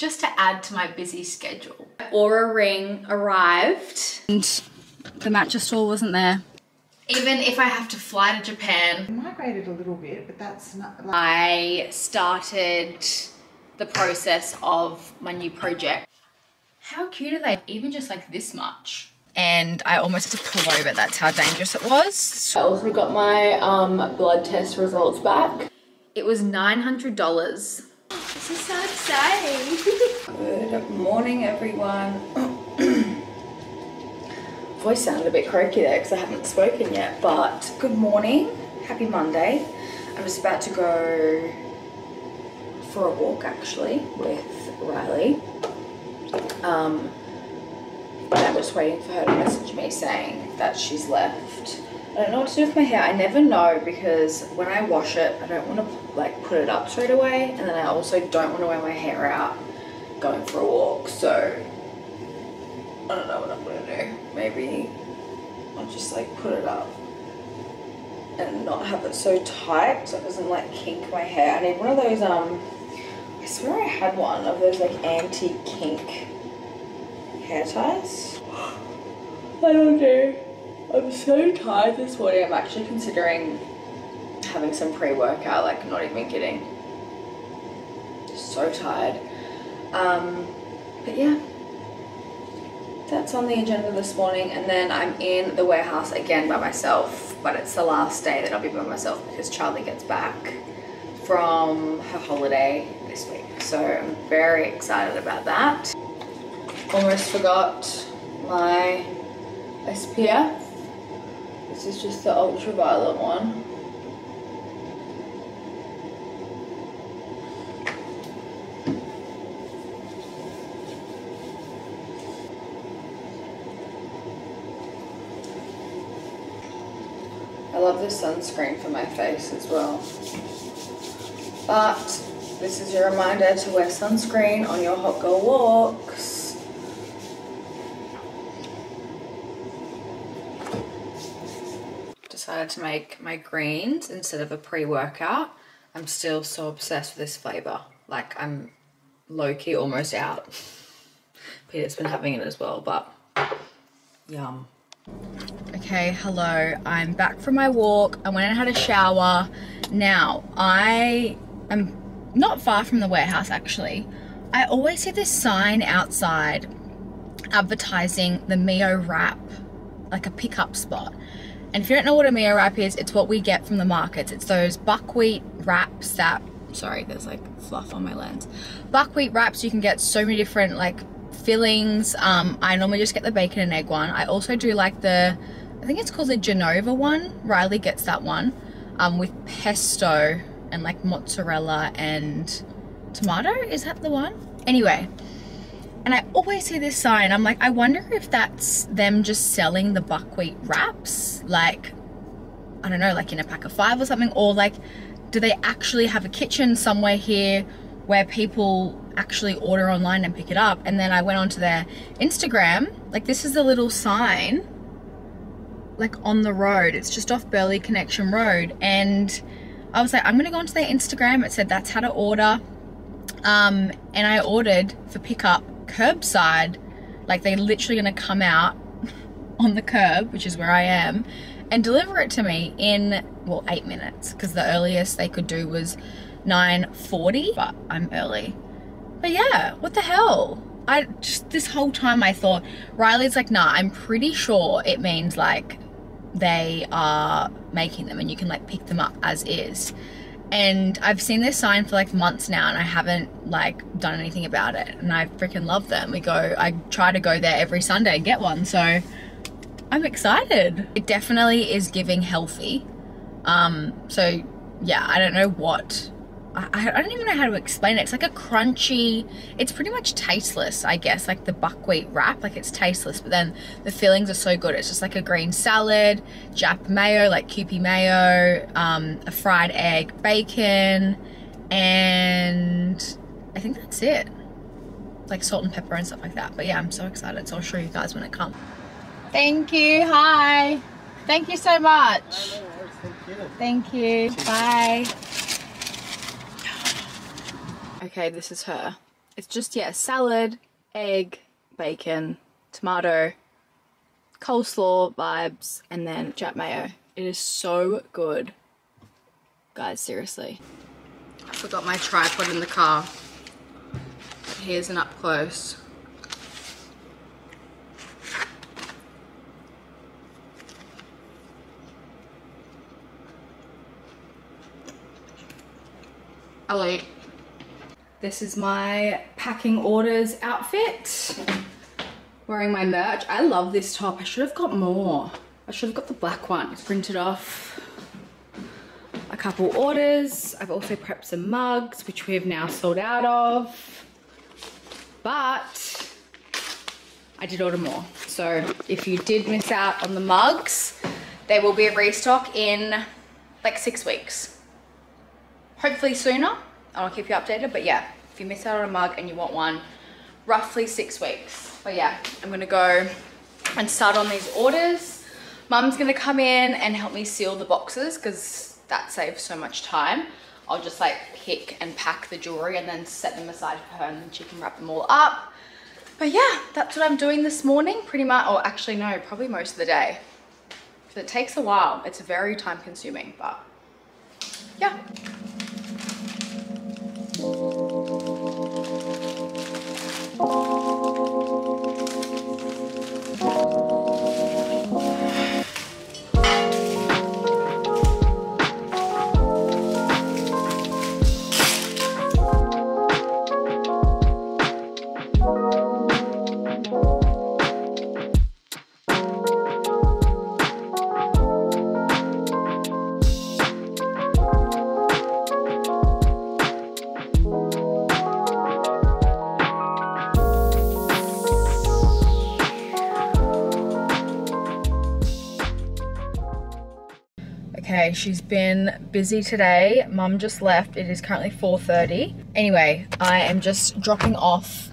just to add to my busy schedule. Oura ring arrived. And the mattress store wasn't there. Even if I have to fly to Japan. It migrated a little bit, but that's not like I started the process of my new project. How cute are they? Even just like this much. And I almost had to pull over. That's how dangerous it was. I also got my um, blood test results back. It was $900. This is so exciting. Good morning, everyone. Voice sounded a bit croaky there because I haven't spoken yet, but good morning. Happy Monday. I'm just about to go for a walk actually with Riley. Um, I'm just waiting for her to message me saying that she's left. I don't know what to do with my hair. I never know because when I wash it, I don't want to like put it up straight away, and then I also don't want to wear my hair out going for a walk. So I don't know what I'm gonna do. Maybe I'll just like put it up and not have it so tight so it doesn't like kink my hair. I need one of those um. I swear I had one of those like anti-kink hair ties. I don't know. I'm so tired this morning. I'm actually considering having some pre-workout, like not even kidding. So tired. Um, but yeah, that's on the agenda this morning. And then I'm in the warehouse again by myself, but it's the last day that I'll be by myself because Charlie gets back from her holiday this week. So I'm very excited about that. Almost forgot my SPF. This is just the ultraviolet one. I love this sunscreen for my face as well. But this is your reminder to wear sunscreen on your hot girl walks. Decided to make my greens instead of a pre-workout. I'm still so obsessed with this flavor. Like I'm low-key almost out. Peter's been having it as well, but yum. Okay, hello. I'm back from my walk. I went and had a shower. Now, I am not far from the warehouse actually. I always see this sign outside advertising the Mio wrap, like a pickup spot. And if you don't know what a Mio wrap is, it's what we get from the markets. It's those buckwheat wraps that, sorry, there's like fluff on my lens. Buckwheat wraps, you can get so many different like fillings. Um, I normally just get the bacon and egg one. I also do like the, I think it's called the Genova one. Riley gets that one um, with pesto and like mozzarella and tomato. Is that the one? Anyway, and I always see this sign. I'm like, I wonder if that's them just selling the buckwheat wraps, like, I don't know, like in a pack of five or something, or like, do they actually have a kitchen somewhere here where people actually order online and pick it up? And then I went onto their Instagram, like this is a little sign, like on the road. It's just off Burleigh Connection Road. And I was like, I'm gonna go onto their Instagram. It said that's how to order. Um, and I ordered for pickup curbside. Like they're literally gonna come out on the curb, which is where I am, and deliver it to me in, well, eight minutes. Because the earliest they could do was 9.40, but I'm early. But yeah, what the hell? I just, this whole time I thought, Riley's like, nah, I'm pretty sure it means like they are making them and you can like pick them up as is and I've seen this sign for like months now and I haven't like done anything about it. And I freaking love them. We go I try to go there every Sunday and get one. So I'm excited. It definitely is giving healthy. Um so yeah I don't know what I, I don't even know how to explain it. It's like a crunchy, it's pretty much tasteless, I guess, like the buckwheat wrap, like it's tasteless, but then the fillings are so good. It's just like a green salad, Jap mayo, like Kewpie mayo, um, a fried egg, bacon, and I think that's it. Like salt and pepper and stuff like that. But yeah, I'm so excited. So I'll show you guys when it comes. Thank you. Hi. Thank you so much. Thank you. Bye. Okay, this is her. It's just, yeah, salad, egg, bacon, tomato, coleslaw vibes, and then Jap mayo. It is so good. Guys, seriously. I forgot my tripod in the car. Here's an up close. Elite. This is my packing orders outfit. Wearing my merch. I love this top. I should have got more. I should have got the black one. It's printed off a couple orders. I've also prepped some mugs, which we have now sold out of. But I did order more. So if you did miss out on the mugs, there will be a restock in like six weeks hopefully sooner. I'll keep you updated, but yeah, if you miss out on a mug and you want one, roughly six weeks. But yeah, I'm gonna go and start on these orders. Mum's gonna come in and help me seal the boxes because that saves so much time. I'll just like pick and pack the jewelry and then set them aside for her and then she can wrap them all up. But yeah, that's what I'm doing this morning pretty much, or actually no, probably most of the day. Because it takes a while. It's very time consuming, but yeah. Okay, she's been busy today. Mum just left. It is currently 4.30. Anyway, I am just dropping off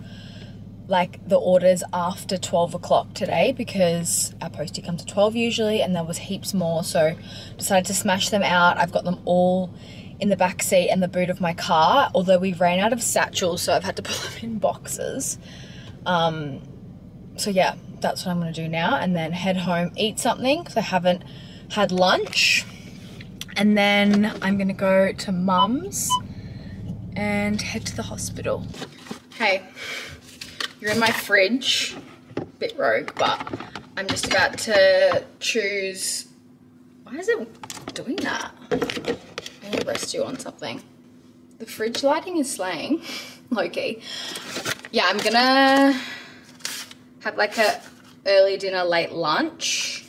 like the orders after 12 o'clock today because our postie comes at 12 usually and there was heaps more so decided to smash them out. I've got them all in the back seat and the boot of my car although we ran out of satchels so I've had to put them in boxes. Um, so yeah, that's what I'm gonna do now and then head home, eat something because I haven't had lunch and then I'm gonna go to mum's and head to the hospital. Hey, you're in my fridge, bit rogue, but I'm just about to choose, why is it doing that? I need to rest you on something. The fridge lighting is slaying, low-key. Yeah, I'm gonna have like a early dinner, late lunch.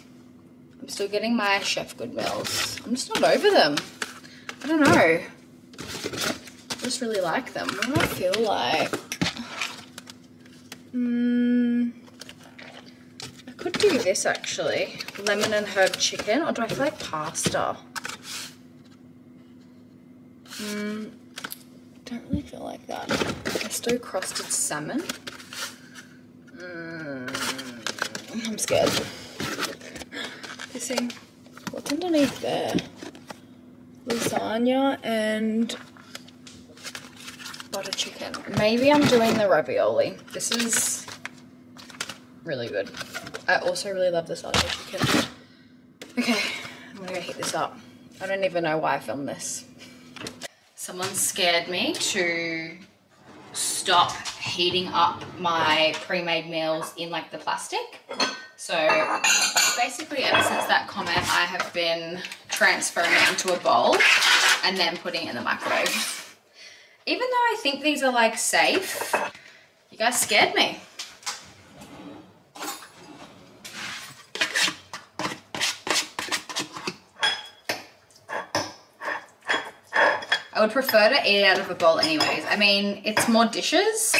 I'm still getting my Chef Good meals. I'm just not over them. I don't know. I just really like them. What do I feel like? Hmm. I could do this actually. Lemon and herb chicken. Or do I feel like pasta? Hmm. Don't really feel like that. Pesto crusted salmon. Mm, I'm scared. Kissing. What's underneath there? Lasagna and butter chicken. Maybe I'm doing the ravioli. This is really good. I also really love this other chicken. Okay, I'm gonna go heat this up. I don't even know why I filmed this. Someone scared me to stop heating up my pre-made meals in like the plastic. So basically ever since that comment, I have been transferring it into a bowl and then putting it in the microwave. Even though I think these are like safe, you guys scared me. I would prefer to eat it out of a bowl anyways. I mean, it's more dishes.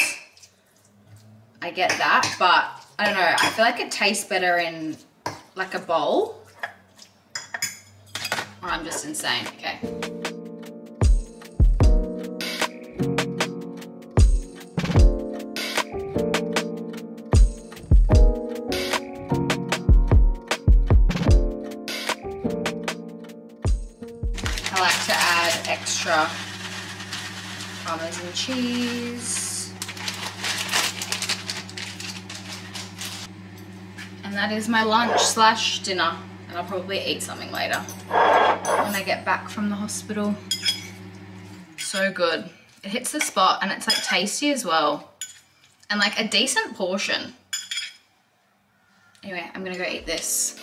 I get that, but I don't know. I feel like it tastes better in like a bowl. Or I'm just insane. Okay. I like to add extra parmesan cheese. That is my lunch slash dinner. And I'll probably eat something later when I get back from the hospital. So good. It hits the spot and it's like tasty as well. And like a decent portion. Anyway, I'm gonna go eat this.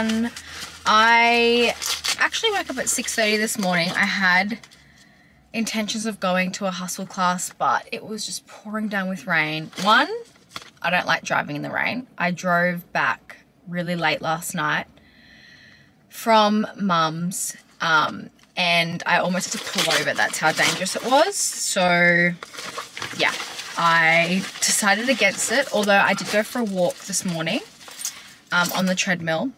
Everyone. I actually woke up at 6.30 this morning. I had intentions of going to a hustle class, but it was just pouring down with rain. One, I don't like driving in the rain. I drove back really late last night from mum's um, and I almost had to pull over. That's how dangerous it was. So, yeah, I decided against it. Although I did go for a walk this morning um, on the treadmill.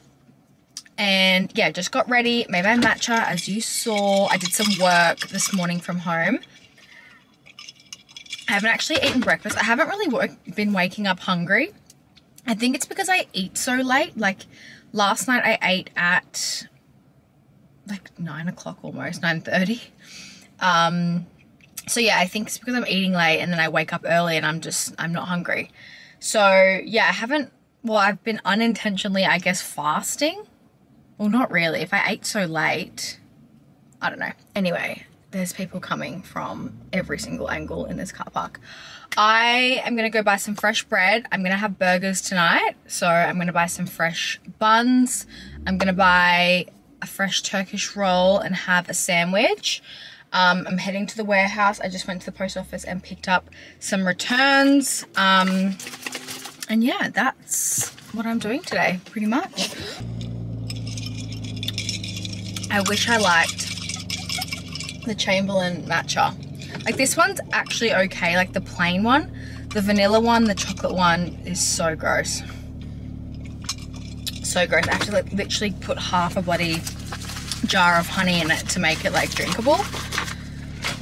And yeah, just got ready, made my matcha as you saw. I did some work this morning from home. I haven't actually eaten breakfast. I haven't really been waking up hungry. I think it's because I eat so late. Like last night I ate at like 9 o'clock almost, 9.30. Um, so yeah, I think it's because I'm eating late and then I wake up early and I'm just, I'm not hungry. So yeah, I haven't well, I've been unintentionally, I guess, fasting. Well, not really. If I ate so late, I don't know. Anyway, there's people coming from every single angle in this car park. I am going to go buy some fresh bread. I'm going to have burgers tonight. So I'm going to buy some fresh buns. I'm going to buy a fresh Turkish roll and have a sandwich. Um, I'm heading to the warehouse. I just went to the post office and picked up some returns. Um, and yeah, that's what I'm doing today, pretty much. I wish I liked the Chamberlain matcha. Like this one's actually okay, like the plain one. The vanilla one, the chocolate one is so gross. So gross. I to like, literally put half a bloody jar of honey in it to make it like drinkable.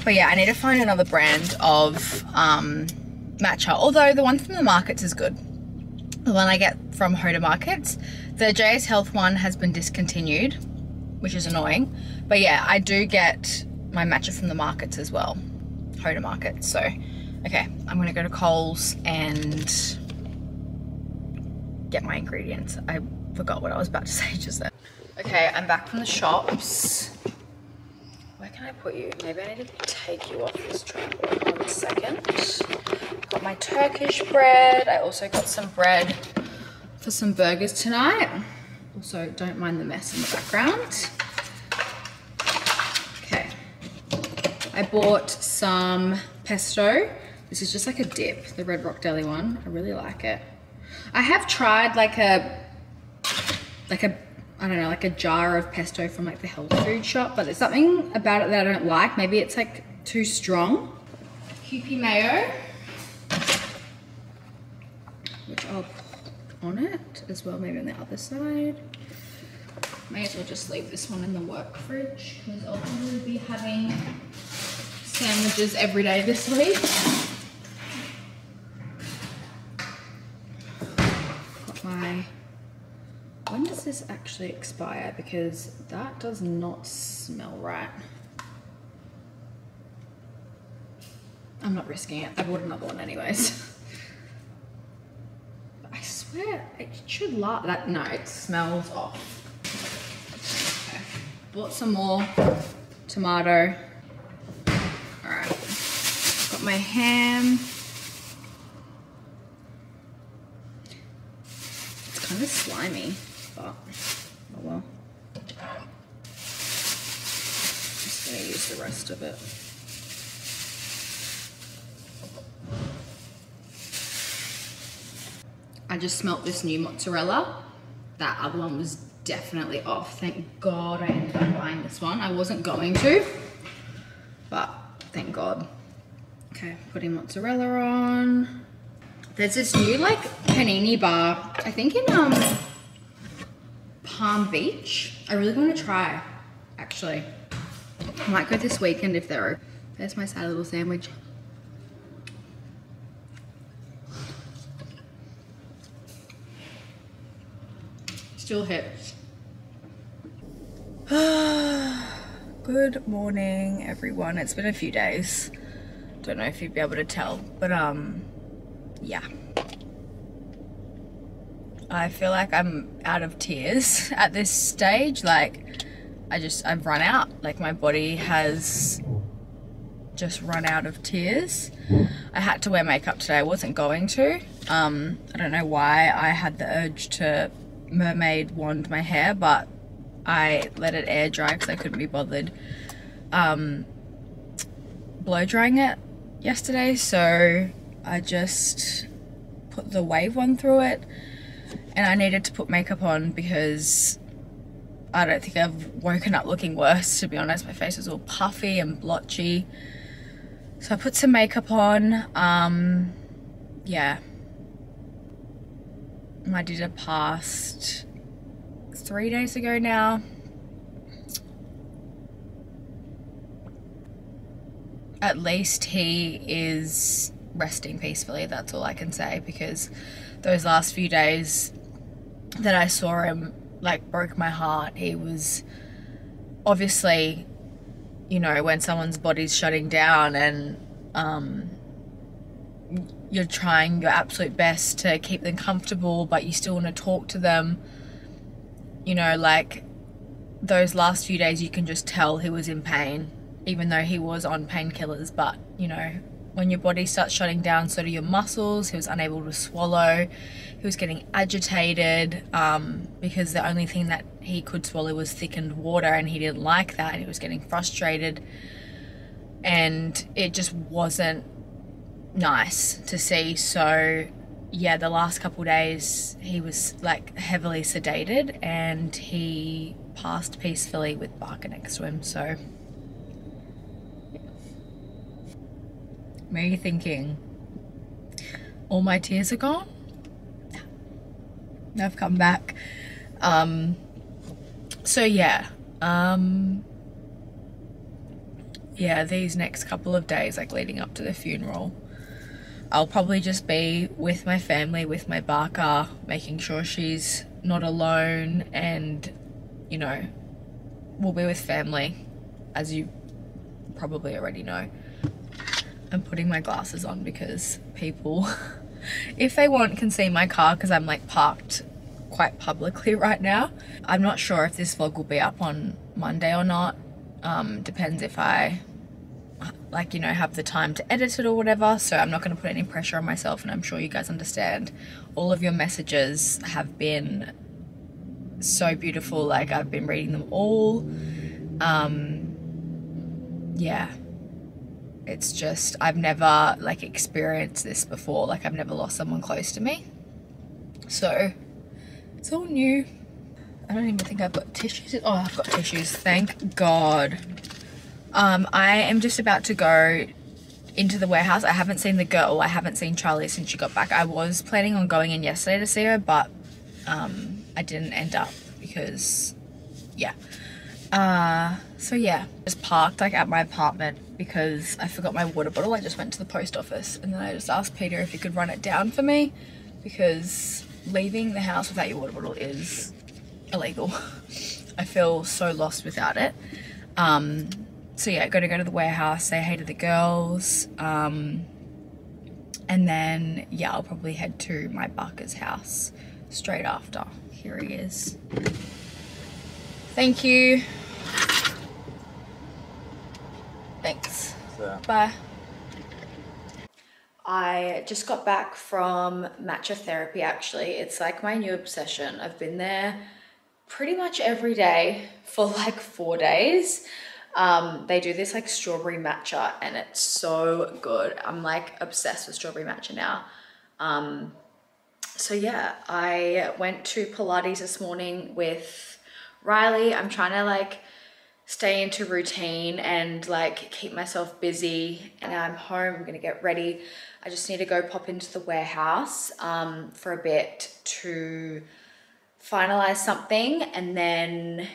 But yeah, I need to find another brand of um, matcha. Although the one from the markets is good the one I get from HOTA Markets. The JS Health one has been discontinued, which is annoying. But yeah, I do get my matcha from the markets as well. HOTA Market. So, okay, I'm gonna go to Coles and get my ingredients. I forgot what I was about to say just then. Okay, I'm back from the shops. Where can I put you? Maybe I need to take you off this tripod. One second. Got my Turkish bread. I also got some bread for some burgers tonight. Also, don't mind the mess in the background. Okay. I bought some pesto. This is just like a dip, the Red Rock Deli one. I really like it. I have tried like a, like a I don't know, like a jar of pesto from like the health food shop, but there's something about it that I don't like. Maybe it's like too strong. Kewpie mayo, which I'll put on it as well, maybe on the other side. May as well just leave this one in the work fridge because I'll probably be having sandwiches every day this week. Got my when does this actually expire? Because that does not smell right. I'm not risking it. I bought another one anyways. Swear it should last. That no, it smells off. Okay. Bought some more tomato. All right. Got my ham. It's kind of slimy but oh well. Just gonna use the rest of it. I just smelt this new mozzarella. That other one was definitely off. Thank God I ended up buying this one. I wasn't going to. but thank God. Okay, putting mozzarella on. There's this new like panini bar, I think in um Palm Beach. I really want to try, actually. I might go this weekend if they're open. There's my sad little sandwich. Still hits. Good morning, everyone. It's been a few days. Don't know if you'd be able to tell, but um, yeah. I feel like I'm out of tears at this stage. Like, I just, I've run out. Like, my body has just run out of tears. I had to wear makeup today. I wasn't going to. Um, I don't know why I had the urge to mermaid wand my hair, but I let it air dry because I couldn't be bothered um, blow drying it yesterday. So I just put the wave one through it and I needed to put makeup on because I don't think I've woken up looking worse to be honest. My face was all puffy and blotchy. So I put some makeup on. Um, yeah. I did a past three days ago now. At least he is resting peacefully, that's all I can say, because those last few days that I saw him like broke my heart. He was obviously, you know, when someone's body's shutting down and um, you're trying your absolute best to keep them comfortable, but you still want to talk to them. You know, like those last few days, you can just tell he was in pain, even though he was on painkillers. But, you know, when your body starts shutting down, so do your muscles. He was unable to swallow. He was getting agitated um, because the only thing that he could swallow was thickened water, and he didn't like that. And he was getting frustrated, and it just wasn't nice to see. So, yeah, the last couple days he was like heavily sedated, and he passed peacefully with Barker next to him. So. me thinking all my tears are gone i've come back um so yeah um yeah these next couple of days like leading up to the funeral i'll probably just be with my family with my barker making sure she's not alone and you know we'll be with family as you probably already know I'm putting my glasses on because people, if they want, can see my car because I'm like parked quite publicly right now. I'm not sure if this vlog will be up on Monday or not. Um, depends if I like, you know, have the time to edit it or whatever. So I'm not going to put any pressure on myself and I'm sure you guys understand. All of your messages have been so beautiful. Like I've been reading them all. Um, yeah, it's just I've never like experienced this before like I've never lost someone close to me so it's all new I don't even think I've got tissues oh I've got tissues thank god um I am just about to go into the warehouse I haven't seen the girl I haven't seen Charlie since she got back I was planning on going in yesterday to see her but um I didn't end up because yeah uh so yeah just parked like at my apartment because I forgot my water bottle. I just went to the post office and then I just asked Peter if he could run it down for me because leaving the house without your water bottle is illegal. I feel so lost without it. Um, so yeah, gotta go to the warehouse, say hey to the girls, um, and then yeah, I'll probably head to my Barker's house straight after. Here he is. Thank you. Thanks. Bye. I just got back from matcha therapy actually. It's like my new obsession. I've been there pretty much every day for like four days. Um, they do this like strawberry matcha and it's so good. I'm like obsessed with strawberry matcha now. Um, so yeah, I went to Pilates this morning with Riley. I'm trying to like stay into routine and like keep myself busy. And I'm home, I'm gonna get ready. I just need to go pop into the warehouse um, for a bit to finalize something and then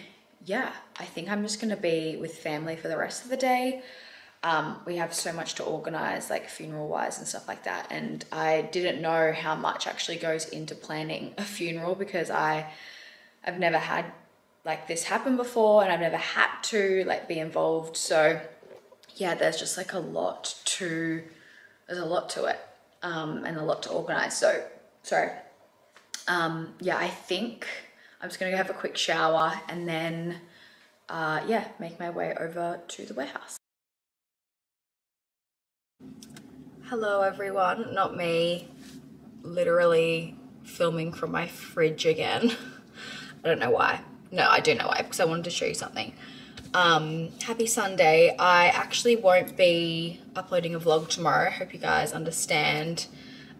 yeah, I think I'm just gonna be with family for the rest of the day. Um, we have so much to organize, like funeral wise and stuff like that. And I didn't know how much actually goes into planning a funeral because I, I've never had like this happen before and I've never had to like be involved. So yeah, there's just like a lot to, there's a lot to it um, and a lot to organize. So, sorry. Um, yeah, I think I'm just gonna go have a quick shower and then, uh, yeah, make my way over to the warehouse. Hello everyone, not me, literally filming from my fridge again. I don't know why. No, I do know why, because I wanted to show you something. Um, happy Sunday. I actually won't be uploading a vlog tomorrow. Hope you guys understand.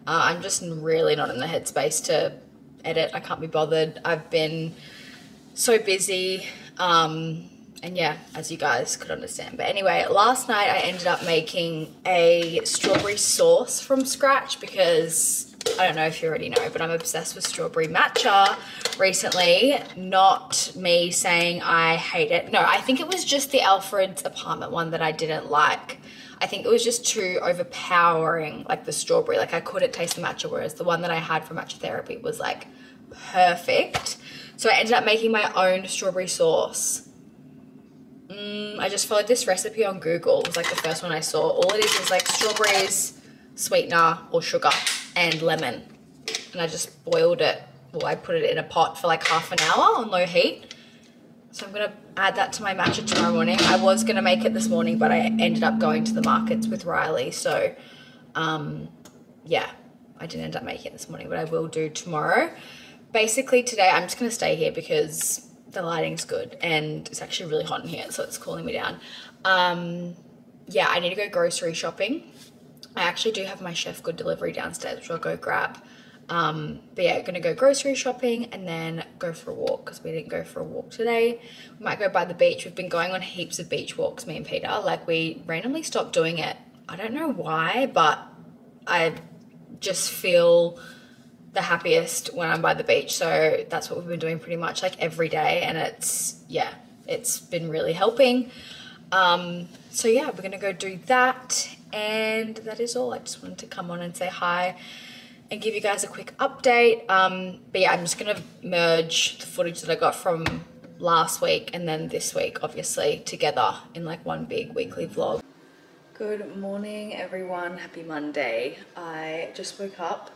Uh, I'm just really not in the headspace to edit. I can't be bothered. I've been so busy. Um, and yeah, as you guys could understand. But anyway, last night I ended up making a strawberry sauce from scratch because I don't know if you already know, but I'm obsessed with strawberry matcha recently. Not me saying I hate it. No, I think it was just the Alfred's apartment one that I didn't like. I think it was just too overpowering, like the strawberry. Like I couldn't taste the matcha, whereas the one that I had for matcha therapy was like perfect. So I ended up making my own strawberry sauce. Mm, I just followed this recipe on Google. It was like the first one I saw. All it is is like strawberries, sweetener or sugar and lemon. And I just boiled it. Well, I put it in a pot for like half an hour on low heat. So I'm gonna add that to my matcha tomorrow morning. I was gonna make it this morning, but I ended up going to the markets with Riley. So um, yeah, I didn't end up making it this morning, but I will do tomorrow. Basically today, I'm just gonna stay here because the lighting's good and it's actually really hot in here, so it's cooling me down. Um, yeah, I need to go grocery shopping. I actually do have my Chef Good delivery downstairs, which I'll go grab. Um, but yeah, gonna go grocery shopping and then go for a walk because we didn't go for a walk today. We might go by the beach. We've been going on heaps of beach walks, me and Peter. Like we randomly stopped doing it. I don't know why, but I just feel the happiest when I'm by the beach. So that's what we've been doing pretty much like every day. And it's, yeah, it's been really helping. Um, so yeah, we're gonna go do that. And that is all. I just wanted to come on and say hi and give you guys a quick update. Um, but yeah, I'm just gonna merge the footage that I got from last week and then this week, obviously, together in like one big weekly vlog. Good morning, everyone. Happy Monday. I just woke up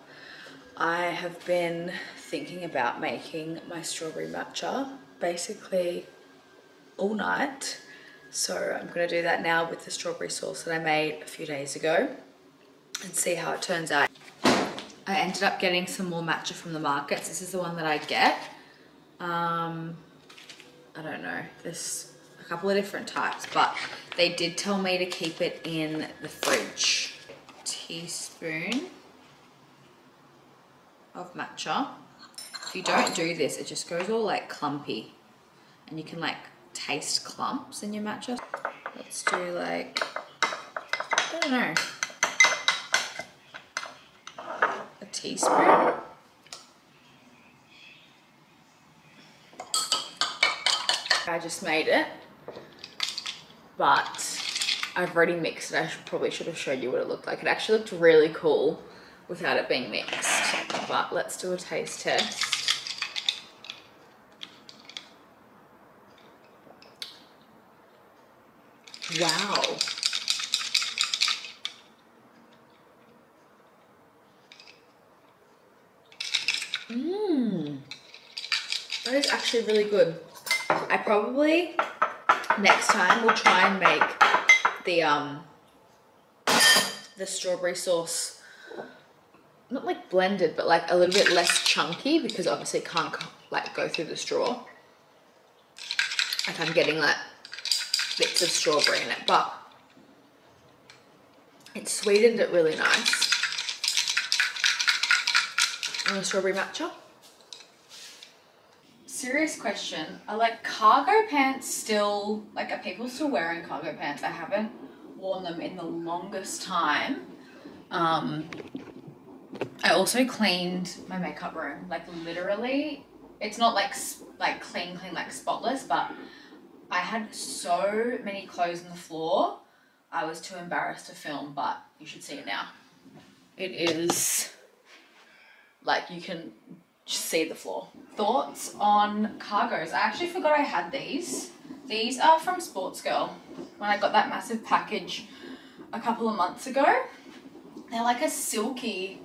I have been thinking about making my strawberry matcha basically all night. So I'm gonna do that now with the strawberry sauce that I made a few days ago and see how it turns out. I ended up getting some more matcha from the markets. This is the one that I get. Um, I don't know, there's a couple of different types, but they did tell me to keep it in the fridge. Teaspoon of matcha. If you don't do this, it just goes all like clumpy and you can like taste clumps in your matcha. Let's do like, I don't know, a teaspoon. I just made it, but I've already mixed it. I should, probably should have showed you what it looked like. It actually looked really cool without it being mixed but let's do a taste test. Wow. Mmm. That is actually really good. I probably next time will try and make the um the strawberry sauce not like blended, but like a little bit less chunky because obviously it can't like go through the straw. Like I'm getting like bits of strawberry in it, but it sweetened it really nice. The strawberry matcha. Serious question. Are like cargo pants still like are people still wearing cargo pants? I haven't worn them in the longest time. Um I also cleaned my makeup room. Like literally it's not like like clean clean like spotless, but I had so many clothes on the floor. I was too embarrassed to film, but you should see it now. It is like you can see the floor. Thoughts on cargos? I actually forgot I had these. These are from Sportsgirl. When I got that massive package a couple of months ago, they're like a silky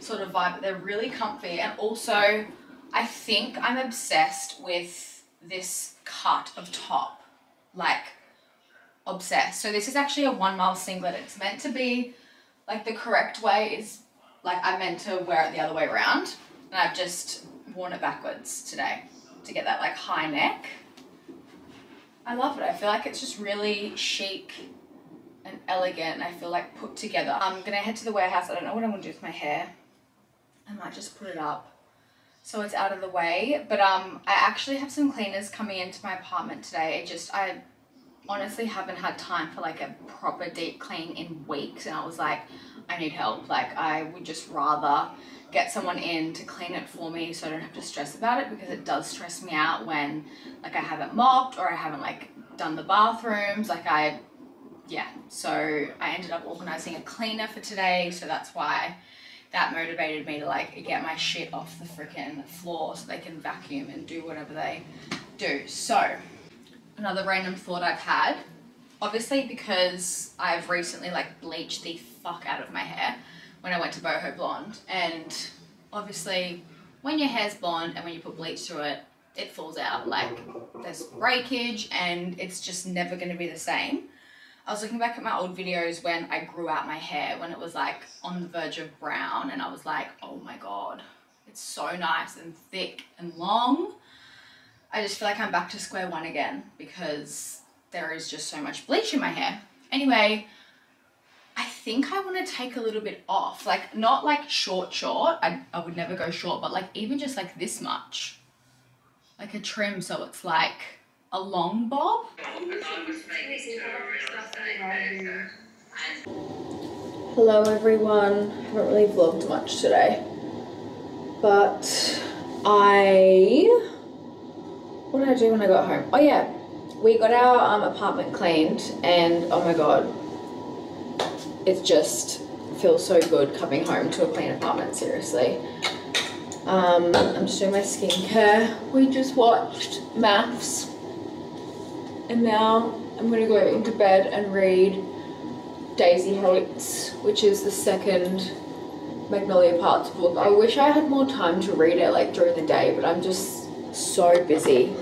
sort of vibe. They're really comfy, and also I think I'm obsessed with this cut of top. Like obsessed. So this is actually a one mile singlet. It's meant to be like the correct way is like I meant to wear it the other way around, and I've just worn it backwards today to get that like high neck. I love it. I feel like it's just really chic and elegant. I feel like put together. I'm gonna head to the warehouse. I don't know what I'm gonna do with my hair. I might just put it up so it's out of the way. But um, I actually have some cleaners coming into my apartment today. It just I honestly haven't had time for like a proper deep clean in weeks, and I was like, I need help. Like I would just rather get someone in to clean it for me so I don't have to stress about it because it does stress me out when like I haven't mopped or I haven't like done the bathrooms. Like I yeah, so I ended up organizing a cleaner for today, so that's why that motivated me to like get my shit off the freaking floor so they can vacuum and do whatever they do. So, another random thought I've had, obviously because I've recently like bleached the fuck out of my hair when I went to Boho Blonde, and obviously when your hair's blonde and when you put bleach through it, it falls out. Like there's breakage and it's just never gonna be the same. I was looking back at my old videos when I grew out my hair when it was like on the verge of brown and I was like, oh my god, it's so nice and thick and long. I just feel like I'm back to square one again because there is just so much bleach in my hair. Anyway, I think I want to take a little bit off. Like not like short short. I, I would never go short, but like even just like this much. Like a trim so it's like a long bob. Hello everyone. Haven't really vlogged much today. But I what did I do when I got home? Oh yeah. We got our um, apartment cleaned and oh my god. It just feels so good coming home to a clean apartment, seriously. Um, I'm just doing my skincare. We just watched maths and now I'm gonna go into bed and read Daisy Haites, which is the second Magnolia Parker's book. I wish I had more time to read it like during the day, but I'm just so busy.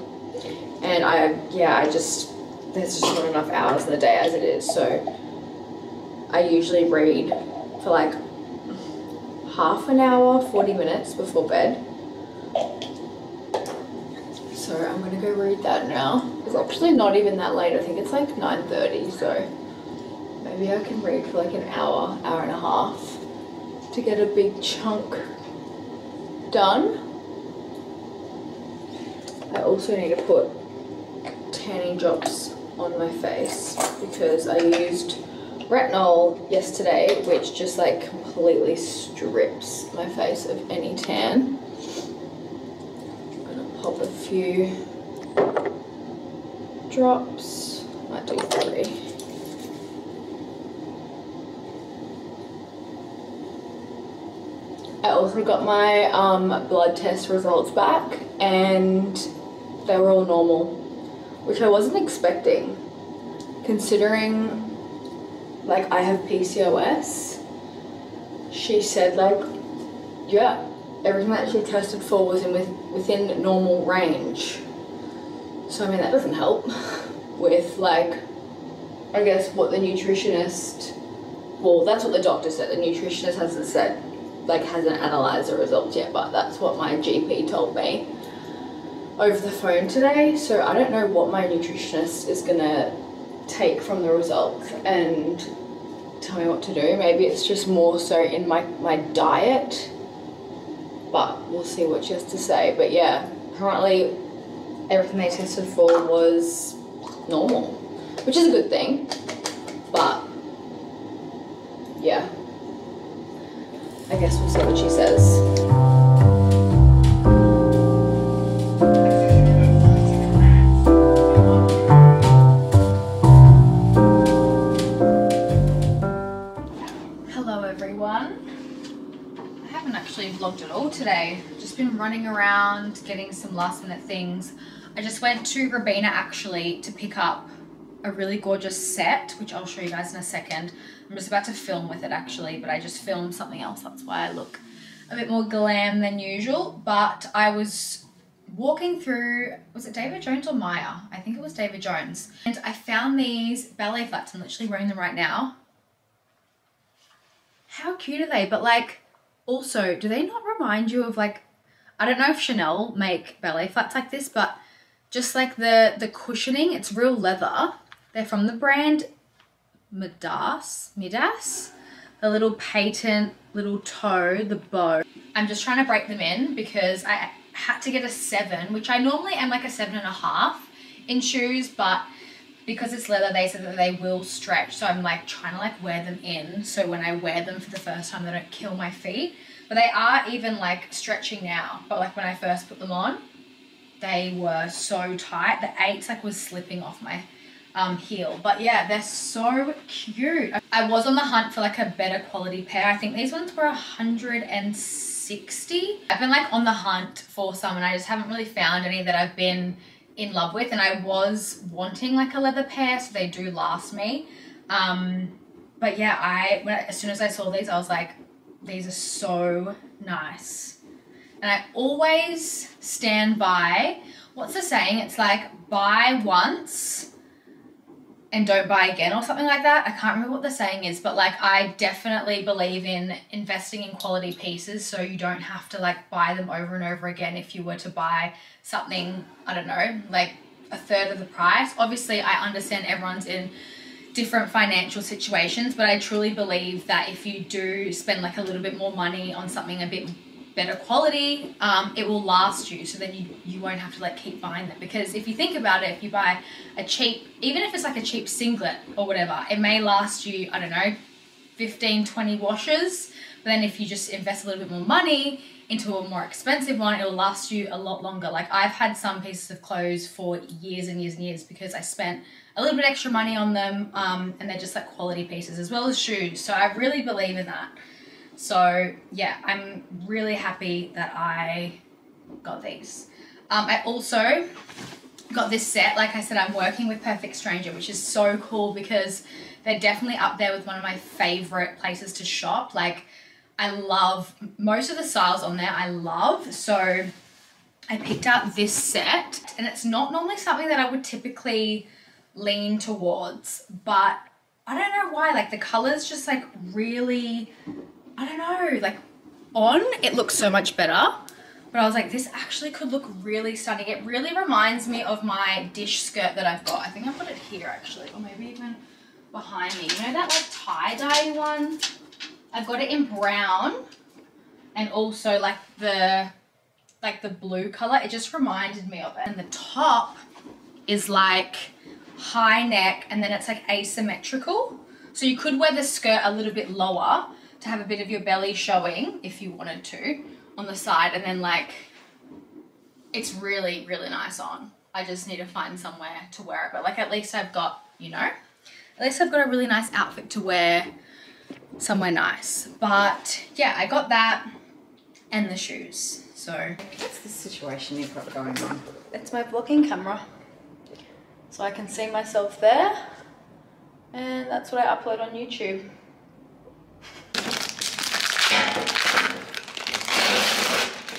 And I, yeah, I just, there's just not enough hours in the day as it is. So I usually read for like half an hour, 40 minutes before bed. So I'm gonna go read that now. It's actually not even that late. I think it's like 9.30, so maybe I can read for like an hour, hour and a half to get a big chunk done. I also need to put tanning drops on my face because I used retinol yesterday, which just like completely strips my face of any tan. I'm gonna pop a few drops, might do three. I also got my um, blood test results back and they were all normal, which I wasn't expecting considering like I have PCOS. She said like, yeah, everything that she tested for was in with, within normal range. So I mean that doesn't help with like, I guess what the nutritionist, well that's what the doctor said. The nutritionist hasn't said like hasn't analysed the results yet, but that's what my GP told me over the phone today. So I don't know what my nutritionist is gonna take from the results and tell me what to do. Maybe it's just more so in my, my diet, but we'll see what she has to say. But yeah, currently everything they tested for was normal, which is a good thing. But yeah, I guess we'll see what she says. Vlogged at all today. Just been running around getting some last minute things. I just went to Rabina actually to pick up a really gorgeous set, which I'll show you guys in a second. I'm just about to film with it actually, but I just filmed something else. That's why I look a bit more glam than usual. But I was walking through, was it David Jones or Myer? I think it was David Jones. And I found these ballet flats. I'm literally wearing them right now how cute are they? But like, also, do they not remind you of like, I don't know if Chanel make ballet flats like this, but just like the the cushioning, it's real leather. They're from the brand Midas, Midas. The little patent little toe, the bow. I'm just trying to break them in because I had to get a seven, which I normally am like a seven and a half in shoes, but because it's leather they said that they will stretch. So i'm like trying to like wear them in. So when i wear them for the first time they don't kill my feet. But they are even like stretching now. But like when i first put them on they were so tight. The eight like was slipping off my um, heel. But yeah they're so cute. I was on the hunt for like a better quality pair. I think these ones were 160 i've been like on the hunt for some and i just haven't really found any that i've been in love with and I was wanting like a leather pair so they do last me. Um but yeah I when, as soon as I saw these I was like these are so nice. And I always stand by what's the saying? It's like buy once and don't buy again or something like that. I can't remember what the saying is, but like I definitely believe in investing in quality pieces so you don't have to like buy them over and over again if you were to buy something, I don't know, like a third of the price. Obviously, I understand everyone's in different financial situations, but I truly believe that if you do spend like a little bit more money on something a bit better quality, um, it will last you. So then you, you won't have to like keep buying them. Because if you think about it, if you buy a cheap, even if it's like a cheap singlet or whatever, it may last you, I don't know, 15, 20 washes. But then if you just invest a little bit more money into a more expensive one, it'll last you a lot longer. Like I've had some pieces of clothes for years and years and years because I spent a little bit extra money on them um, and they're just like quality pieces as well as shoes. So I really believe in that. So yeah, I'm really happy that I got these. Um, I also got this set. Like I said, I'm working with Perfect Stranger, which is so cool because they're definitely up there with one of my favorite places to shop. Like I love most of the styles on there. I love. So I picked up this set and it's not normally something that I would typically lean towards, but I don't know why. Like the colors just like really I don't know, like on it looks so much better. But I was like, this actually could look really stunning. It really reminds me of my dish skirt that I've got. I think I've got it here actually, or maybe even behind me. You know that like tie-dye one? I've got it in brown and also like the like the blue color. It just reminded me of it. And the top is like high neck and then it's like asymmetrical. So you could wear the skirt a little bit lower to have a bit of your belly showing if you wanted to on the side and then like it's really really nice on. I just need to find somewhere to wear it but like at least I've got you know at least I've got a really nice outfit to wear somewhere nice. But yeah I got that and the shoes so. What's the situation you've got going on? it's my vlogging camera. So I can see myself there and that's what I upload on YouTube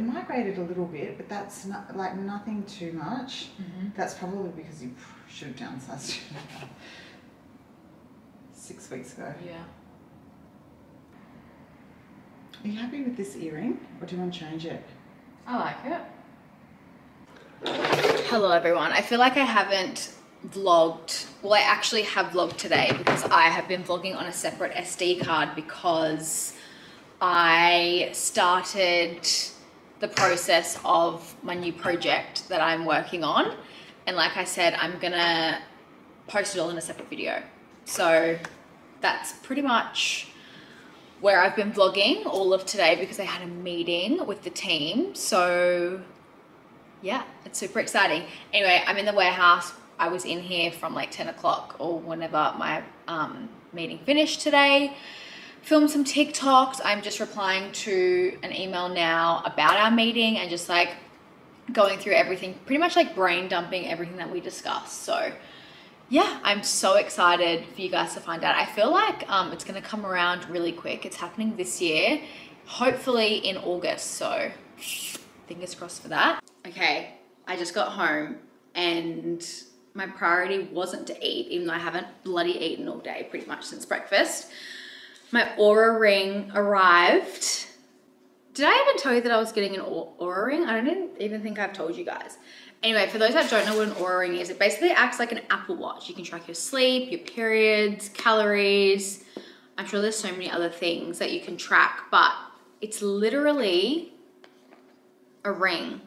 migrated a little bit, but that's not like nothing too much. Mm-hmm. That's probably because you should have downsized six weeks ago. yeah Are you happy with this earring, or do you want to change it? I like it. Hello everyone. I feel like I haven't vlogged, well I actually have vlogged today because I have been vlogging on a separate SD card because I started the process of my new project that I'm working on. And like I said, I'm gonna post it all in a separate video. So that's pretty much where I've been vlogging all of today because I had a meeting with the team. So yeah, it's super exciting. Anyway, I'm in the warehouse. I was in here from like 10 o'clock or whenever my um, meeting finished today. Filmed some TikToks. I'm just replying to an email now about our meeting and just like going through everything, pretty much like brain dumping everything that we discussed. So yeah, I'm so excited for you guys to find out. I feel like um, it's gonna come around really quick. It's happening this year, hopefully in August. So fingers crossed for that. Okay, I just got home and my priority wasn't to eat, even though I haven't bloody eaten all day pretty much since breakfast. My Oura ring arrived. Did I even tell you that I was getting an Oura ring? I don't even think I've told you guys. Anyway, for those that don't know what an Oura ring is, it basically acts like an Apple Watch. You can track your sleep, your periods, calories. I'm sure there's so many other things that you can track, but it's literally a ring.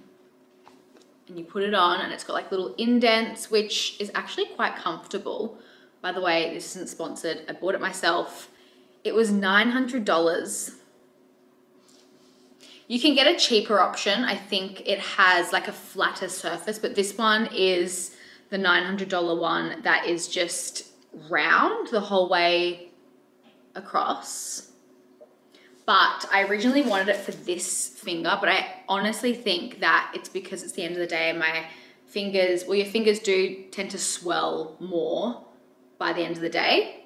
And you put it on and it's got like little indents, which is actually quite comfortable. By the way, this isn't sponsored. I bought it myself. It was $900 you can get a cheaper option. I think it has like a flatter surface, but this one is the $900 one that is just round the whole way across. But I originally wanted it for this finger, but I honestly think that it's because it's the end of the day my fingers, well your fingers do tend to swell more by the end of the day.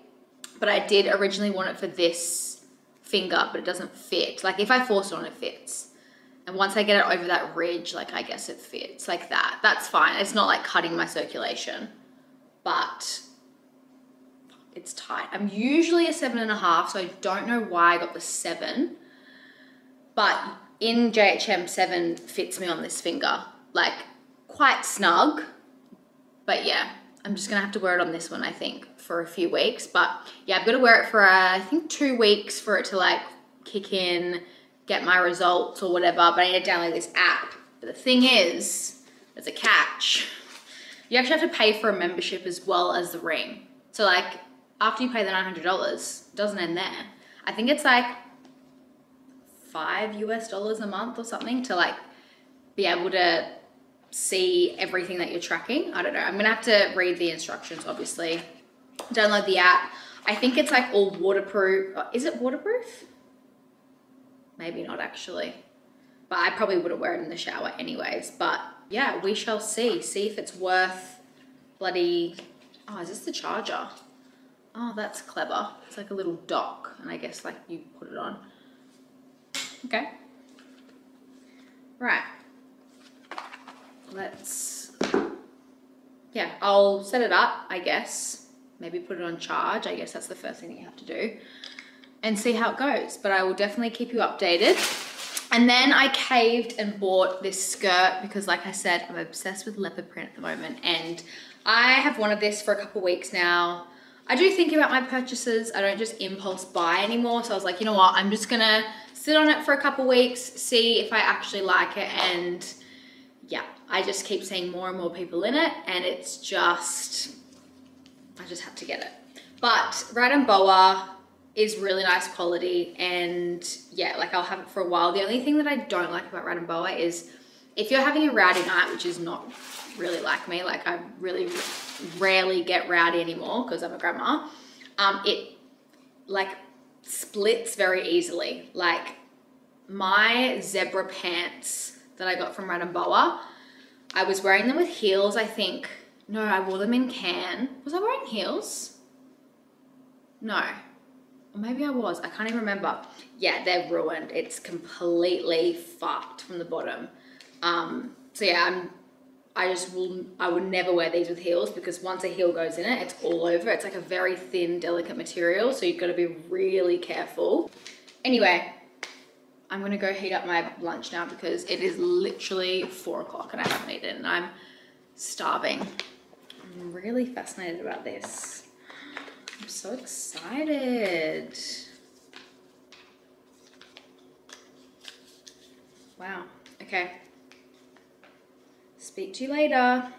But I did originally want it for this finger, but it doesn't fit. Like if I force it on, it fits. And once I get it over that ridge, like I guess it fits like that. That's fine. It's not like cutting my circulation, but it's tight. I'm usually a seven and a half, so I don't know why I got the seven. But in JHM, seven fits me on this finger, like quite snug. But yeah, I'm just gonna have to wear it on this one, I think, for a few weeks. But yeah, I've got to wear it for, uh, I think, two weeks for it to like kick in, get my results or whatever. But I need to download this app. But the thing is, there's a catch. You actually have to pay for a membership as well as the ring. So like, after you pay the $900, it doesn't end there. I think it's like five US dollars a month or something to like be able to see everything that you're tracking. I don't know. I'm gonna have to read the instructions, obviously. Download the app. I think it's like all waterproof. Uh, is it waterproof? Maybe not actually. But I probably wouldn't wear it in the shower anyways. But yeah, we shall see. See if it's worth bloody... Oh, is this the charger? Oh, that's clever. It's like a little dock. And I guess like you put it on. Okay. Right let's, yeah, I'll set it up, I guess. Maybe put it on charge. I guess that's the first thing that you have to do and see how it goes. But I will definitely keep you updated. And then I caved and bought this skirt because like I said, I'm obsessed with leopard print at the moment. And I have wanted this for a couple weeks now. I do think about my purchases. I don't just impulse buy anymore. So I was like, you know what? I'm just gonna sit on it for a couple weeks, see if I actually like it and yeah, I just keep seeing more and more people in it and it's just, I just have to get it. But Rat Boi is really nice quality and yeah, like I'll have it for a while. The only thing that I don't like about Rat Boi is if you're having a rowdy night, which is not really like me, like I really rarely get rowdy anymore because I'm a grandma, um, it like splits very easily. Like my zebra pants that I got from Rat Boi. I was wearing them with heels, I think. No, I wore them in can. Was I wearing heels? No. Or maybe I was. I can't even remember. Yeah, they're ruined. It's completely fucked from the bottom. Um, so yeah, I'm I just will, I would never wear these with heels because once a heel goes in it, it's all over. It's like a very thin, delicate material. So you've got to be really careful. Anyway, I'm gonna go heat up my lunch now because it is literally four o'clock and I haven't eaten and I'm starving. I'm really fascinated about this. I'm so excited. Wow, Okay. Speak to you later.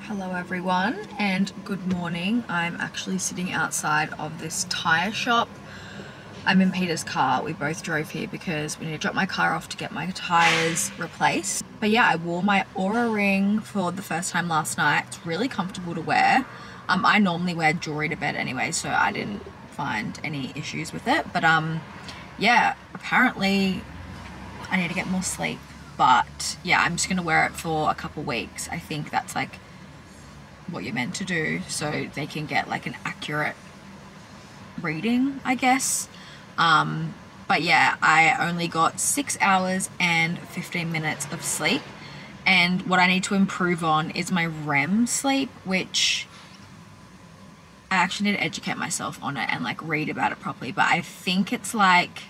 Hello everyone and good morning. I'm actually sitting outside of this tyre shop. I'm in Peter's car. We both drove here because we need to drop my car off to get my tyres replaced. But yeah, I wore my Oura ring for the first time last night. It's really comfortable to wear. Um, I normally wear jewelry to bed anyway, so I didn't find any issues with it. But um, yeah, apparently I need to get more sleep. But yeah, I'm just gonna wear it for a couple weeks. I think that's like what you're meant to do so they can get like an accurate reading, I guess. Um, but yeah, I only got six hours and 15 minutes of sleep. And what I need to improve on is my REM sleep, which I actually need to educate myself on it and like read about it properly. But I think it's like,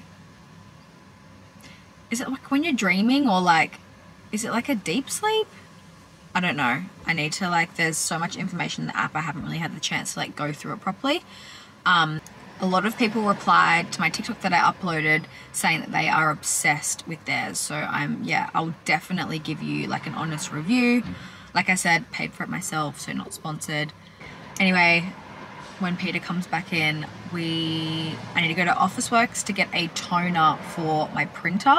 is it like when you're dreaming or like, is it like a deep sleep? I don't know. I need to like, there's so much information in the app. I haven't really had the chance to like go through it properly. Um, a lot of people replied to my TikTok that I uploaded saying that they are obsessed with theirs. So I'm, yeah, I'll definitely give you like an honest review. Like I said, paid for it myself, so not sponsored. Anyway, when Peter comes back in, we, I need to go to Officeworks to get a toner for my printer.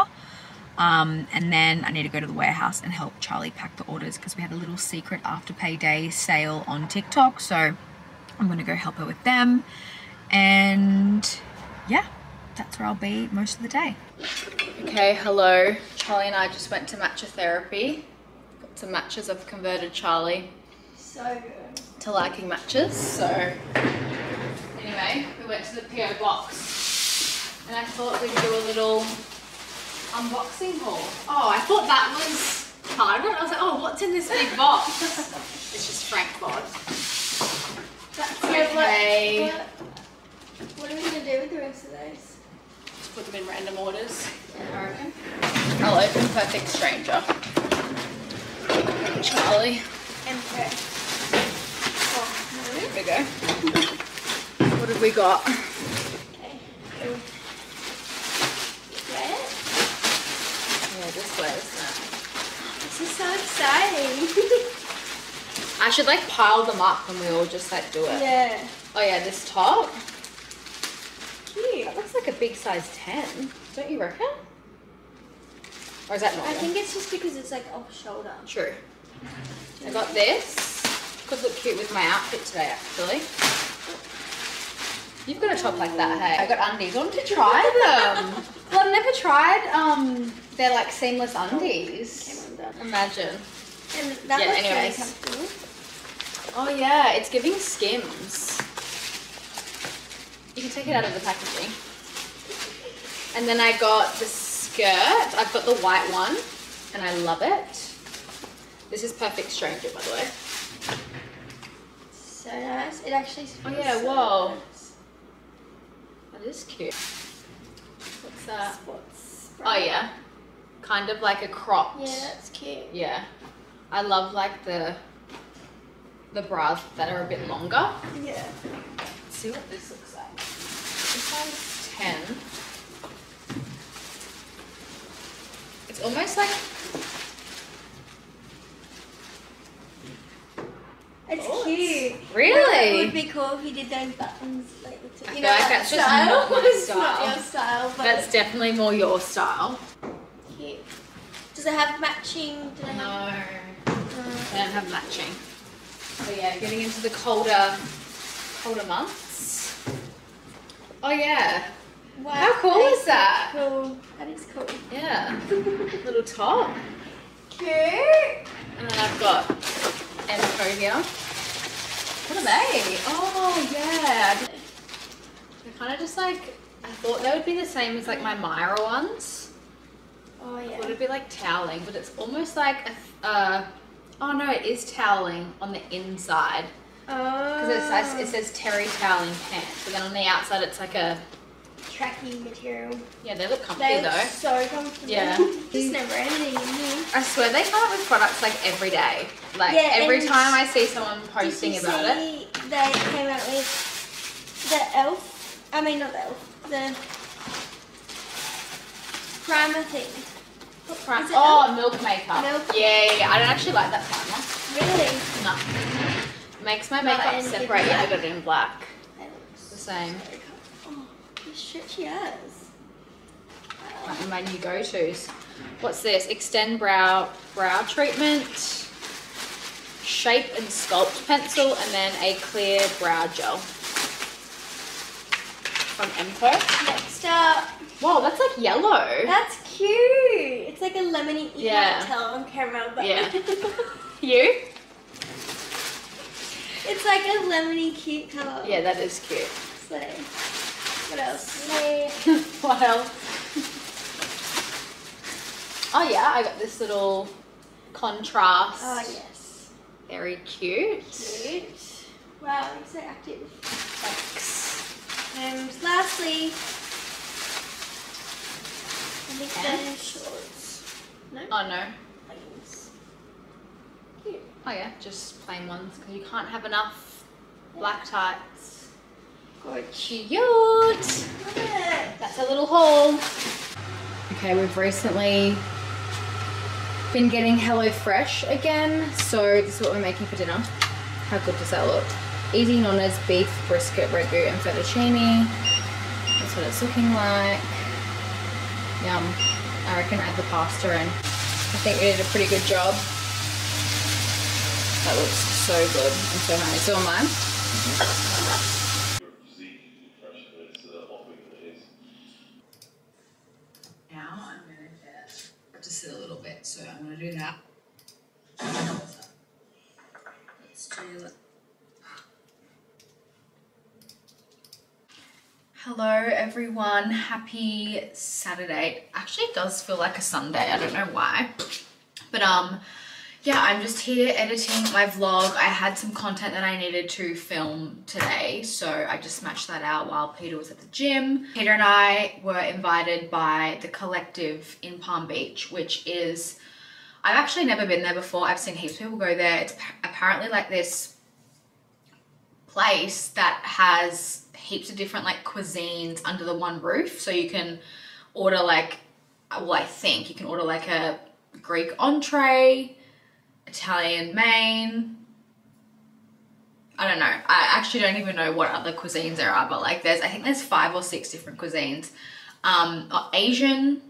Um, and then I need to go to the warehouse and help Charlie pack the orders because we had a little secret Afterpay Day sale on TikTok. So I'm going to go help her with them. And yeah, that's where I'll be most of the day. Okay, hello. Charlie and I just went to matcha therapy. Got some matches. I've converted Charlie So good. to liking matches. So anyway, we went to the PO box and I thought we'd do a little unboxing haul. Oh, I thought that was part of it. I was like, oh, what's in this big box? it's just Frank Bod. That's Okay. What, what are we gonna do with the rest of those? Just put them in random orders. I reckon. I'll open Perfect Stranger. Charlie. Emperor. Oh, There we go. What have we got? no. Okay. Yeah, this way, isn't This is so exciting. I should like pile them up and we all just like do it. yeah. Oh yeah, this top. Cute. That looks like a big size 10. Don't you reckon? Or is that normal? I think it's just because it's like off shoulder. True. I got this. Could look cute with my outfit today, actually. You've got a top like that, hey? I got undies. I wanted to try them. well, I've never tried. Um, they're like seamless undies. Imagine. And that Yeah, anyways. Oh yeah, it's giving skims. You can take it out of the packaging. And then I got the skirt. I've got the white one, and I love it. This is Perfect Stranger, by the way. So nice. It actually Oh, yeah, so whoa. nice. That is cute. What's that? Spots. Oh yeah, kind of like a cropped. Yeah, that's cute. Yeah. I love like the the bras that are a bit longer. Yeah. Let's see what this looks like. This one's 10. It's almost like, It's Oh, cute. really? It would be cool if you did those buttons like the I you know like that that's just not my style. not your style, but that's definitely more your style. cute. Does it have matching? Do No, have? I Uh, don't have matching. So yeah, getting into the colder, colder months. Oh yeah, wow. How cool is that? Cool. That is cool. yeah. Little top. Cute. And then I've got here. What are they? Oh yeah. They're kind of just like I thought they would be the same as like my Myra ones. Oh yeah. thought it'd be like toweling, but it's almost like a, uh, oh no, it is toweling on the inside Oh. because it says, it says terry toweling pants, but then on the outside it's like a tracking material. yeah. They look comfy They look though. so comfortable. Yeah. Just never ending in here. I swear they come up with products like every day. Like Yeah, every time I see someone posting Did you about it. see They came out with the elf. I mean, not the elf. The primer thing. What primer? Is it Oh, milk makeup. Milk? Yeah, yeah, yeah. I don't actually like that primer. Really? No. Makes my makeup separate. Yeah, I black? got it in black. That looks The same. so Oh, the stretchy eyes. Right, my new go-tos. What's this? Extend brow brow treatment, shape and sculpt pencil, and then a clear brow gel from Emco. Next up, Wow, that's like yellow. that's cute. It's like a lemony. You Yeah. can't tell on camera, but Yeah. You? it's like a lemony cute color. Yeah, that is cute. So, what else? what else? Oh yeah, I got this little contrast. Oh yes. Very cute. Cute. Wow, you're so active. Thanks. Um, and lastly, I think they're shorts. No? Oh no. Leggings. Cute. Oh yeah, just plain ones because you can't have enough black tights. Cute. That's a little hole. Okay, we've recently been getting Hello Fresh again, so this is what we're making for dinner. How good does that look? Easy Nonna's beef, brisket, ragu, and fettuccine. That's what it's looking like. Yum. I reckon add the pasta in. I think we did a pretty good job. That looks so good. I'm so happy. So am I. your physique impression is uh, off it is. Now I'm gonna get just a little bit, so I'm gonna do that. Let's do. Hello everyone, happy Saturday. Actually it does feel like a Sunday, I don't know why. But um yeah, I'm just here editing my vlog. I had some content that I needed to film today, so I just smashed that out while Peter was at the gym. Peter and I were invited by the collective in Palm Beach, which is, I've actually never been there before. I've seen heaps of people go there. It's apparently like this place that has heaps of different like cuisines under the one roof. So you can order like, well, I think you can order like a Greek entree, Italian main. I don't know. I actually don't even know what other cuisines there are, but like there's, I think there's five or six different cuisines. Um, uh, Asian.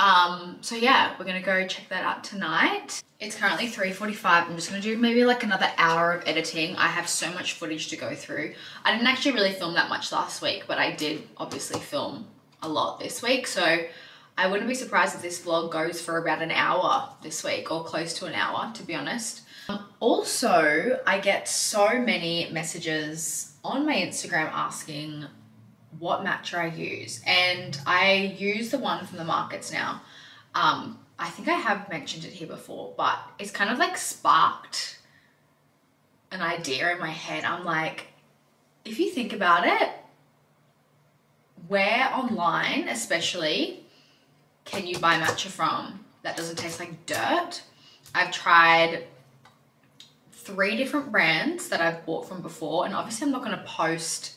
Um, so yeah, we're gonna go check that out tonight. It's currently 3.45. I'm just gonna do maybe like another hour of editing. I have so much footage to go through. I didn't actually really film that much last week, but I did obviously film a lot this week. So I wouldn't be surprised if this vlog goes for about an hour this week or close to an hour, to be honest. Um, also, I get so many messages on my Instagram asking what matcha I use, and I use the one from the markets now. Um, I think I have mentioned it here before, but it's kind of like sparked an idea in my head. I'm like, if you think about it, where online, especially, can you buy matcha from that doesn't taste like dirt? I've tried three different brands that I've bought from before, and obviously I'm not going to post.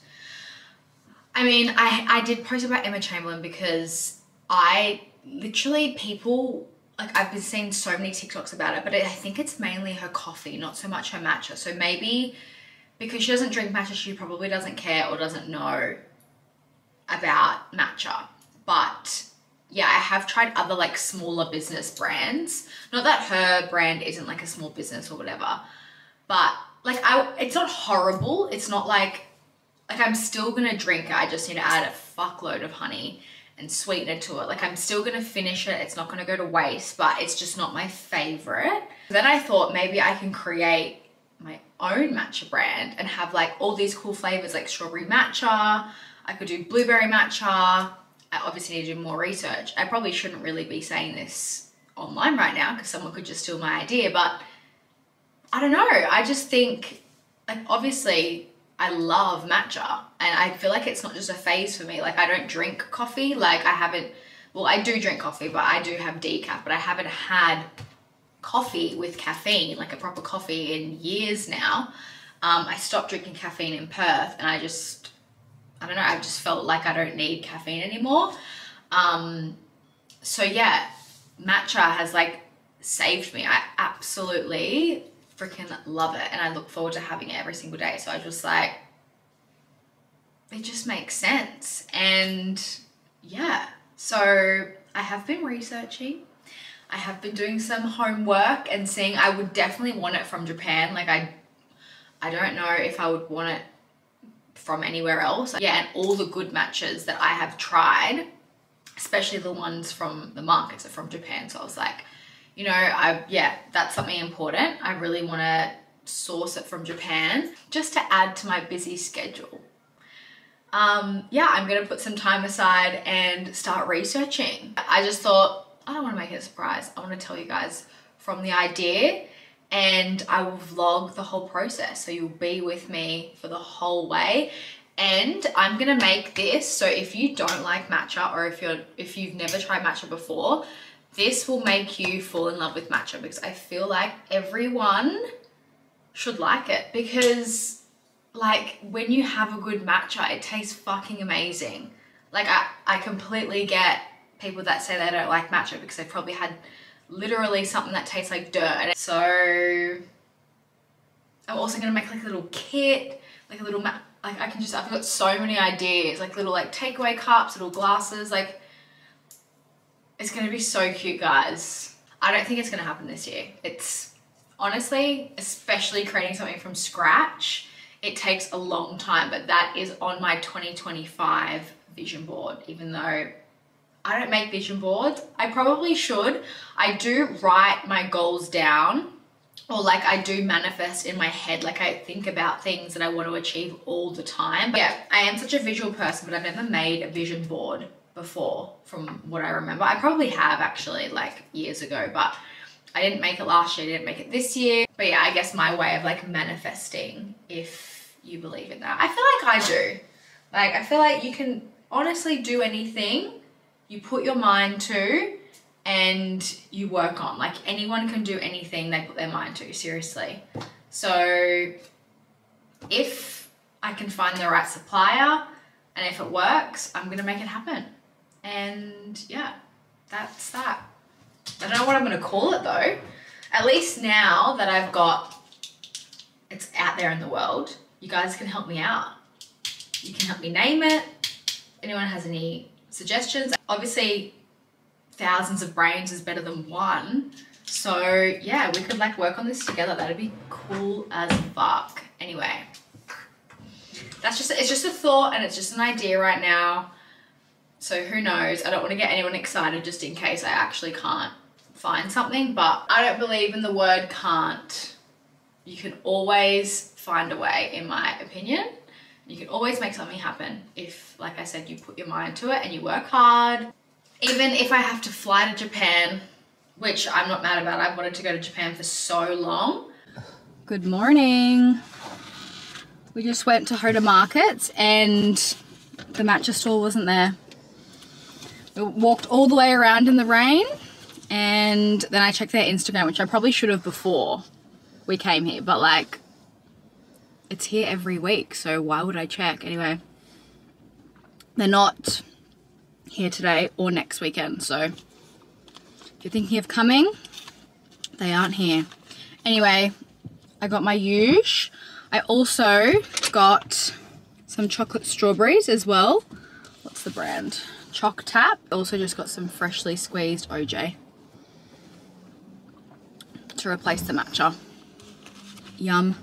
I mean, I I did post about Emma Chamberlain because I literally people like I've been seeing so many TikToks about it, but I think it's mainly her coffee, not so much her matcha. So maybe because she doesn't drink matcha, she probably doesn't care or doesn't know about matcha. But yeah, I have tried other like smaller business brands. Not that her brand isn't like a small business or whatever, but like I, it's not horrible. It's not like like I'm still gonna drink it. I just need to add a fuckload of honey and sweeten it to it. Like I'm still gonna finish it. It's not gonna go to waste, but it's just not my favorite. Then I thought maybe I can create my own matcha brand and have like all these cool flavors like strawberry matcha. I could do blueberry matcha. I obviously need to do more research. I probably shouldn't really be saying this online right now because someone could just steal my idea, but I don't know. I just think, like, obviously, I love matcha, and I feel like it's not just a phase for me. Like, I don't drink coffee. Like, I haven't. Well, I do drink coffee, but I do have decaf. But I haven't had coffee with caffeine, like a proper coffee, in years now. Um, I stopped drinking caffeine in Perth, and I just, I don't know. I just felt like I don't need caffeine anymore. Um, so yeah, matcha has like saved me. I absolutely freaking love it and I look forward to having it every single day. So I just like, it just makes sense. And yeah, so I have been researching. I have been doing some homework and seeing I would definitely want it from Japan. Like I I don't know if I would want it from anywhere else. Yeah, and all the good matches that I have tried, especially the ones from the markets are from Japan. So I was like, you know, I yeah, that's something important. I really want to source it from Japan just to add to my busy schedule. Um, yeah, I'm gonna put some time aside and start researching. I just thought, I don't wanna make it a surprise. I wanna tell you guys from the idea and I will vlog the whole process. So you'll be with me for the whole way. And I'm gonna make this, so if you don't like matcha or if you're if you've never tried matcha before, this will make you fall in love with matcha because I feel like everyone should like it because like when you have a good matcha, it tastes fucking amazing. Like I, I completely get people that say they don't like matcha because they've probably had literally something that tastes like dirt. So I'm also gonna make like a little kit, like a little. Like I can just, I've got so many ideas, like little like takeaway cups, little glasses, like it's gonna be so cute, guys. I don't think it's gonna happen this year. It's honestly, especially creating something from scratch, it takes a long time, but that is on my 2025 vision board, even though I don't make vision boards. I probably should. I do write my goals down or like I do manifest in my head. Like I think about things that I want to achieve all the time. But yeah, I am such a visual person, but I've never made a vision board before from what I remember. I probably have actually like years ago, but I didn't make it last year, I didn't make it this year. But yeah, I guess my way of like manifesting, if you believe in that. I feel like I do. Like I feel like you can honestly do anything you put your mind to and you work on. Like anyone can do anything they put their mind to, seriously. So if I can find the right supplier and if it works, I'm gonna make it happen. And yeah, that's that. I don't know what I'm gonna call it though. At least now that I've got it's out there in the world, you guys can help me out. You can help me name it. Anyone has any suggestions? Obviously, thousands of brains is better than one. So yeah, we could like work on this together. That'd be cool as fuck. Anyway, that's just, it's just a thought and it's just an idea right now. So who knows? I don't want to get anyone excited just in case I actually can't find something, but I don't believe in the word can't. You can always find a way, in my opinion. You can always make something happen if, like I said, you put your mind to it and you work hard. Even if I have to fly to Japan, which I'm not mad about, I've wanted to go to Japan for so long. Good morning. We just went to HOTA Markets and the matcha store wasn't there. Walked all the way around in the rain and then I checked their Instagram, which I probably should have before we came here, but like it's here every week, so why would I check? Anyway, they're not here today or next weekend, so if you're thinking of coming, they aren't here. Anyway, I got my Yuge. I also got some chocolate strawberries as well. What's the brand? Choc Tap. Also just got some freshly squeezed OJ to replace the matcha. Yum.